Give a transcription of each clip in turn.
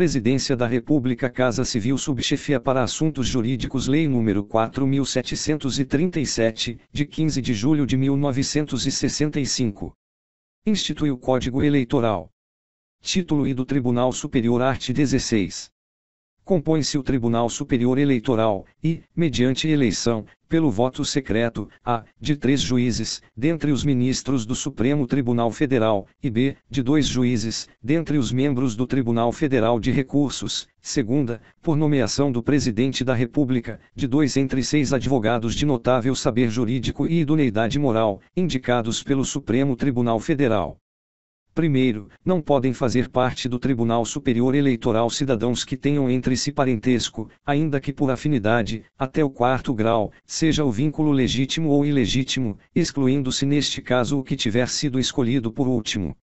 Presidência da República Casa Civil Subchefia para Assuntos Jurídicos Lei nº 4737, de 15 de julho de 1965. Institui o Código Eleitoral. Título I do Tribunal Superior Art 16 compõe-se o Tribunal Superior Eleitoral, e, mediante eleição, pelo voto secreto, a, de três juízes, dentre os ministros do Supremo Tribunal Federal, e b, de dois juízes, dentre os membros do Tribunal Federal de Recursos, segunda, por nomeação do Presidente da República, de dois entre seis advogados de notável saber jurídico e idoneidade moral, indicados pelo Supremo Tribunal Federal. Primeiro, não podem fazer parte do Tribunal Superior Eleitoral cidadãos que tenham entre si parentesco, ainda que por afinidade, até o quarto grau, seja o vínculo legítimo ou ilegítimo, excluindo-se neste caso o que tiver sido escolhido por último.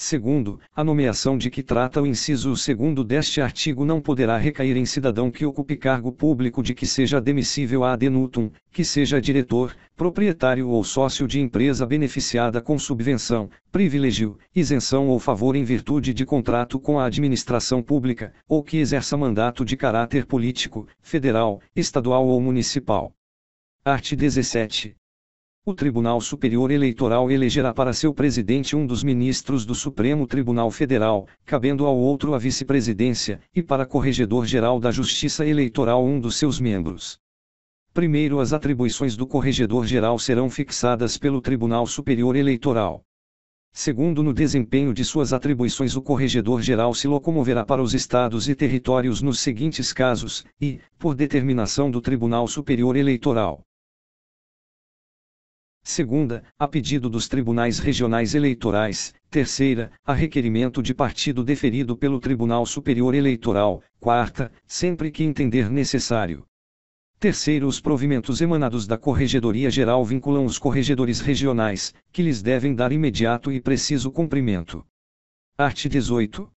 Segundo, a nomeação de que trata o inciso segundo deste artigo não poderá recair em cidadão que ocupe cargo público de que seja admissível a adenutum, que seja diretor, proprietário ou sócio de empresa beneficiada com subvenção, privilégio, isenção ou favor em virtude de contrato com a administração pública, ou que exerça mandato de caráter político, federal, estadual ou municipal. Art. 17. O Tribunal Superior Eleitoral elegerá para seu presidente um dos ministros do Supremo Tribunal Federal, cabendo ao outro a vice-presidência, e para Corregedor-Geral da Justiça Eleitoral um dos seus membros. Primeiro, as atribuições do Corregedor-Geral serão fixadas pelo Tribunal Superior Eleitoral. Segundo, no desempenho de suas atribuições, o Corregedor-Geral se locomoverá para os estados e territórios nos seguintes casos, e, por determinação do Tribunal Superior Eleitoral Segunda, a pedido dos tribunais regionais eleitorais. Terceira, a requerimento de partido deferido pelo Tribunal Superior Eleitoral. Quarta, sempre que entender necessário. Terceiro, os provimentos emanados da Corregedoria Geral vinculam os corregedores regionais, que lhes devem dar imediato e preciso cumprimento. Art. 18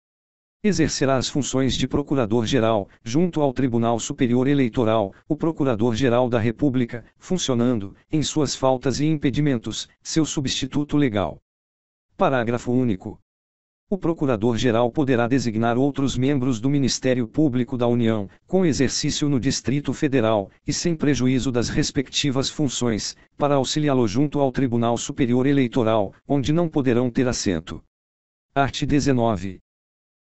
exercerá as funções de Procurador-Geral, junto ao Tribunal Superior Eleitoral, o Procurador-Geral da República, funcionando, em suas faltas e impedimentos, seu substituto legal. Parágrafo único. O Procurador-Geral poderá designar outros membros do Ministério Público da União, com exercício no Distrito Federal, e sem prejuízo das respectivas funções, para auxiliá-lo junto ao Tribunal Superior Eleitoral, onde não poderão ter assento. Art. 19.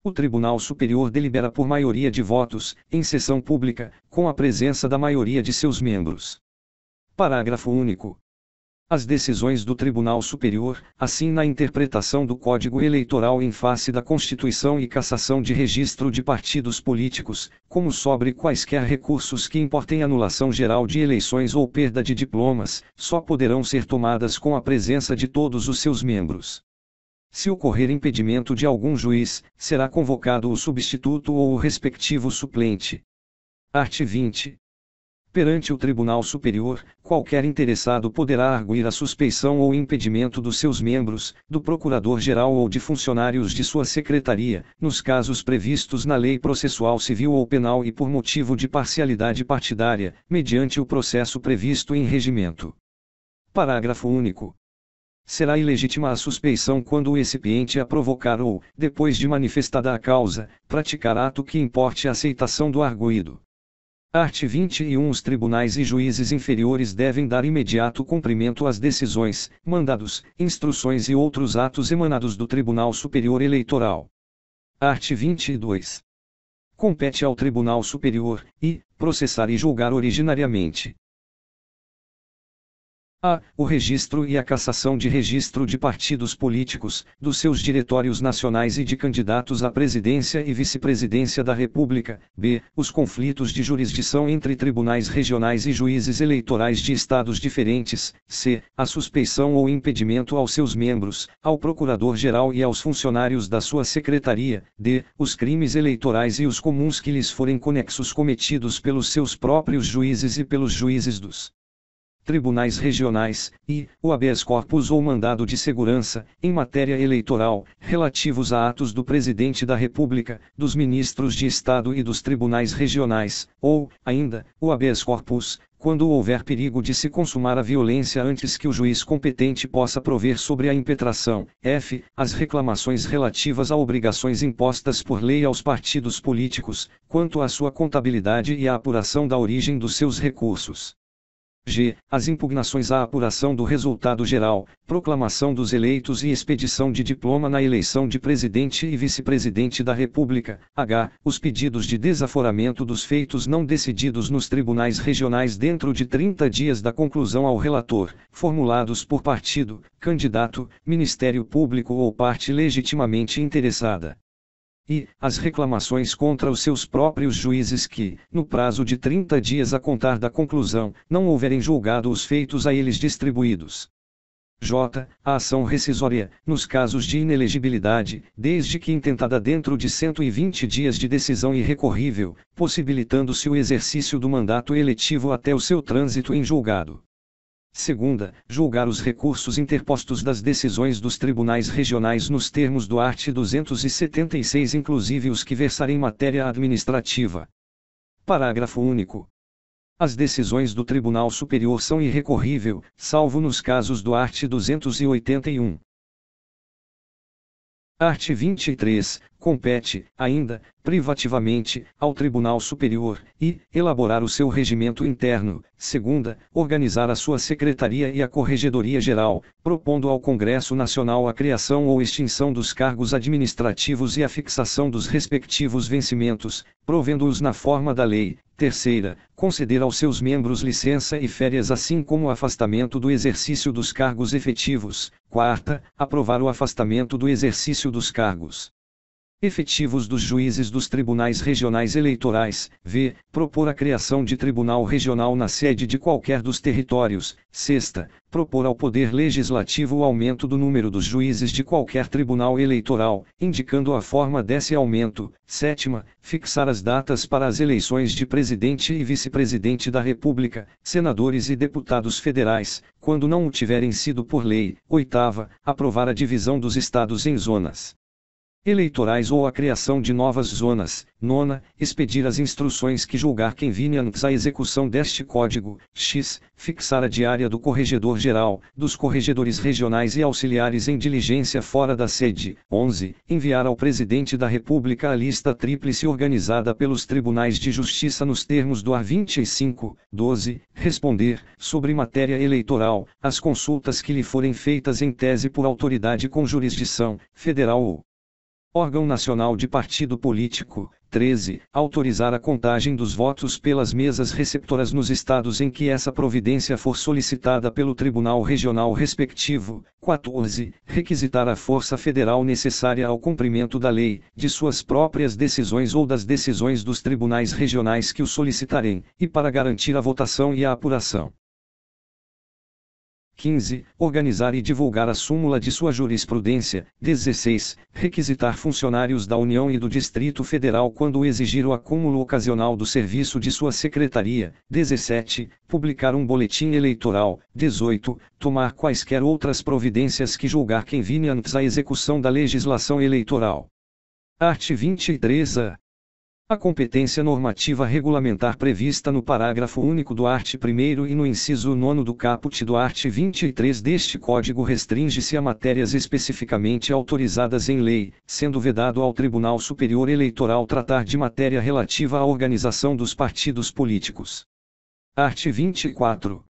O Tribunal Superior delibera por maioria de votos, em sessão pública, com a presença da maioria de seus membros. Parágrafo único. As decisões do Tribunal Superior, assim na interpretação do Código Eleitoral em face da Constituição e cassação de registro de partidos políticos, como sobre quaisquer recursos que importem anulação geral de eleições ou perda de diplomas, só poderão ser tomadas com a presença de todos os seus membros. Se ocorrer impedimento de algum juiz, será convocado o substituto ou o respectivo suplente. Art. 20. Perante o Tribunal Superior, qualquer interessado poderá arguir a suspeição ou impedimento dos seus membros, do Procurador-Geral ou de funcionários de sua secretaria, nos casos previstos na Lei Processual Civil ou Penal e por motivo de parcialidade partidária, mediante o processo previsto em regimento. Parágrafo único. Será ilegítima a suspeição quando o recipiente a provocar ou, depois de manifestada a causa, praticar ato que importe a aceitação do arguído. Art. 21 Os tribunais e juízes inferiores devem dar imediato cumprimento às decisões, mandados, instruções e outros atos emanados do Tribunal Superior Eleitoral. Art. 22. Compete ao Tribunal Superior, e, processar e julgar originariamente, a. O registro e a cassação de registro de partidos políticos, dos seus diretórios nacionais e de candidatos à presidência e vice-presidência da República. B. Os conflitos de jurisdição entre tribunais regionais e juízes eleitorais de estados diferentes. C. A suspeição ou impedimento aos seus membros, ao procurador-geral e aos funcionários da sua secretaria. D. Os crimes eleitorais e os comuns que lhes forem conexos cometidos pelos seus próprios juízes e pelos juízes dos tribunais regionais, e, o habeas corpus ou mandado de segurança, em matéria eleitoral, relativos a atos do Presidente da República, dos ministros de Estado e dos tribunais regionais, ou, ainda, o habeas corpus, quando houver perigo de se consumar a violência antes que o juiz competente possa prover sobre a impetração. F. As reclamações relativas a obrigações impostas por lei aos partidos políticos, quanto à sua contabilidade e à apuração da origem dos seus recursos. G. As impugnações à apuração do resultado geral, proclamação dos eleitos e expedição de diploma na eleição de presidente e vice-presidente da República. H. Os pedidos de desaforamento dos feitos não decididos nos tribunais regionais dentro de 30 dias da conclusão ao relator, formulados por partido, candidato, Ministério Público ou parte legitimamente interessada e as reclamações contra os seus próprios juízes que, no prazo de 30 dias a contar da conclusão, não houverem julgado os feitos a eles distribuídos. J. A ação rescisória, nos casos de inelegibilidade, desde que intentada dentro de 120 dias de decisão irrecorrível, possibilitando-se o exercício do mandato eletivo até o seu trânsito em julgado. Segunda, julgar os recursos interpostos das decisões dos tribunais regionais nos termos do art. 276, inclusive os que versarem matéria administrativa. Parágrafo único. As decisões do Tribunal Superior são irrecorrível, salvo nos casos do art. 281. Art. 23 compete, ainda, privativamente, ao Tribunal Superior, e, elaborar o seu regimento interno, segunda, organizar a sua Secretaria e a Corregedoria Geral, propondo ao Congresso Nacional a criação ou extinção dos cargos administrativos e a fixação dos respectivos vencimentos, provendo-os na forma da lei, terceira, conceder aos seus membros licença e férias assim como o afastamento do exercício dos cargos efetivos, quarta, aprovar o afastamento do exercício dos cargos efetivos dos juízes dos tribunais regionais eleitorais, v. propor a criação de tribunal regional na sede de qualquer dos territórios, sexta, propor ao Poder Legislativo o aumento do número dos juízes de qualquer tribunal eleitoral, indicando a forma desse aumento, sétima, fixar as datas para as eleições de presidente e vice-presidente da República, senadores e deputados federais, quando não o tiverem sido por lei, oitava, aprovar a divisão dos estados em zonas eleitorais ou a criação de novas zonas. Nona, expedir as instruções que julgar antes a execução deste código. X, fixar a diária do corregedor geral, dos corregedores regionais e auxiliares em diligência fora da sede. 11, enviar ao presidente da República a lista tríplice organizada pelos tribunais de justiça nos termos do A 25. 12, responder, sobre matéria eleitoral, as consultas que lhe forem feitas em tese por autoridade com jurisdição federal ou Órgão Nacional de Partido Político. 13. Autorizar a contagem dos votos pelas mesas receptoras nos estados em que essa providência for solicitada pelo Tribunal Regional respectivo. 14. Requisitar a força federal necessária ao cumprimento da lei, de suas próprias decisões ou das decisões dos tribunais regionais que o solicitarem, e para garantir a votação e a apuração. 15. Organizar e divulgar a súmula de sua jurisprudência. 16. Requisitar funcionários da União e do Distrito Federal quando exigir o acúmulo ocasional do serviço de sua secretaria. 17. Publicar um boletim eleitoral. 18. Tomar quaisquer outras providências que julgar antes a execução da legislação eleitoral. Art. 23a. A competência normativa regulamentar prevista no parágrafo único do art. 1 e no inciso 9 do caput do art. 23 deste Código restringe-se a matérias especificamente autorizadas em lei, sendo vedado ao Tribunal Superior Eleitoral tratar de matéria relativa à organização dos partidos políticos. Art. 24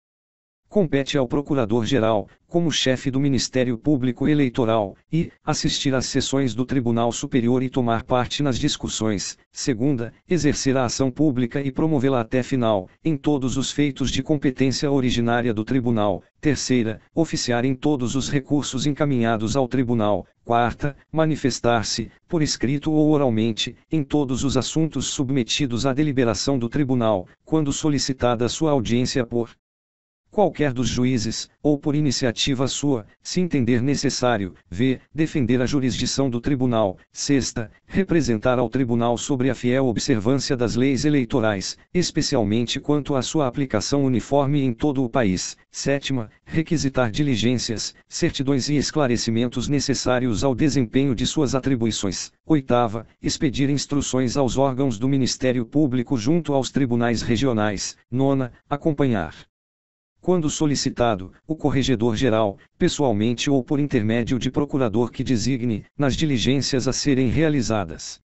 compete ao Procurador-Geral, como chefe do Ministério Público Eleitoral, e assistir às sessões do Tribunal Superior e tomar parte nas discussões. Segunda, exercer a ação pública e promovê-la até final, em todos os feitos de competência originária do Tribunal. Terceira, oficiar em todos os recursos encaminhados ao Tribunal. Quarta, manifestar-se, por escrito ou oralmente, em todos os assuntos submetidos à deliberação do Tribunal, quando solicitada sua audiência por qualquer dos juízes, ou por iniciativa sua, se entender necessário, v. defender a jurisdição do tribunal, sexta, representar ao tribunal sobre a fiel observância das leis eleitorais, especialmente quanto à sua aplicação uniforme em todo o país, sétima, requisitar diligências, certidões e esclarecimentos necessários ao desempenho de suas atribuições, oitava, expedir instruções aos órgãos do Ministério Público junto aos tribunais regionais, nona, acompanhar quando solicitado, o Corregedor-Geral, pessoalmente ou por intermédio de procurador que designe, nas diligências a serem realizadas.